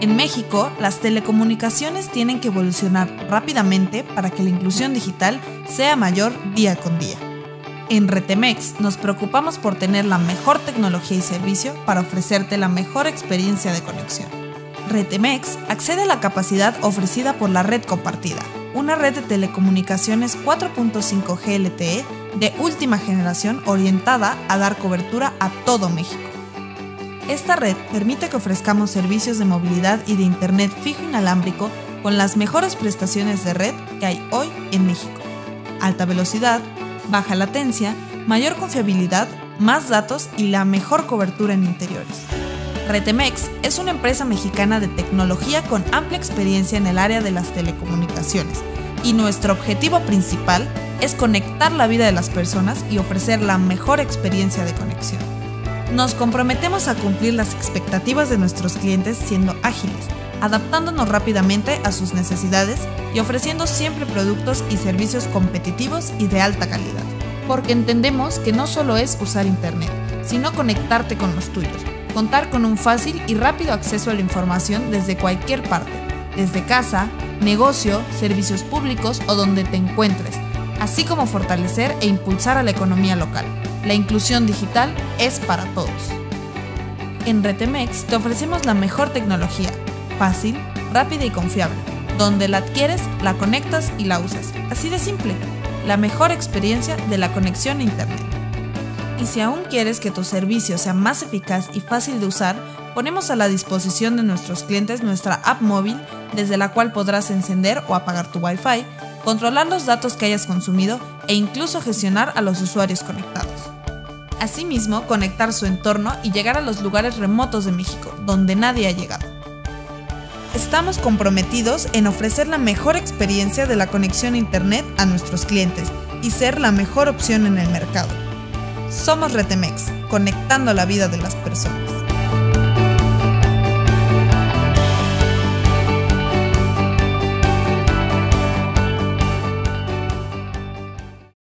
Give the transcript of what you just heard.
En México, las telecomunicaciones tienen que evolucionar rápidamente para que la inclusión digital sea mayor día con día. En Retemex nos preocupamos por tener la mejor tecnología y servicio para ofrecerte la mejor experiencia de conexión. Retemex accede a la capacidad ofrecida por la red compartida, una red de telecomunicaciones 4.5 GLTE de última generación orientada a dar cobertura a todo México. Esta red permite que ofrezcamos servicios de movilidad y de Internet fijo inalámbrico con las mejores prestaciones de red que hay hoy en México. Alta velocidad, baja latencia, mayor confiabilidad, más datos y la mejor cobertura en interiores. Retemex es una empresa mexicana de tecnología con amplia experiencia en el área de las telecomunicaciones y nuestro objetivo principal es conectar la vida de las personas y ofrecer la mejor experiencia de conexión. Nos comprometemos a cumplir las expectativas de nuestros clientes siendo ágiles, adaptándonos rápidamente a sus necesidades y ofreciendo siempre productos y servicios competitivos y de alta calidad. Porque entendemos que no solo es usar Internet, sino conectarte con los tuyos, contar con un fácil y rápido acceso a la información desde cualquier parte, desde casa, negocio, servicios públicos o donde te encuentres, así como fortalecer e impulsar a la economía local. La inclusión digital es para todos. En Retemex te ofrecemos la mejor tecnología, fácil, rápida y confiable, donde la adquieres, la conectas y la usas. Así de simple, la mejor experiencia de la conexión a Internet. Y si aún quieres que tu servicio sea más eficaz y fácil de usar, ponemos a la disposición de nuestros clientes nuestra app móvil desde la cual podrás encender o apagar tu Wi-Fi, controlar los datos que hayas consumido e incluso gestionar a los usuarios conectados. Asimismo, conectar su entorno y llegar a los lugares remotos de México, donde nadie ha llegado. Estamos comprometidos en ofrecer la mejor experiencia de la conexión a Internet a nuestros clientes y ser la mejor opción en el mercado. Somos Retemex, conectando la vida de las personas.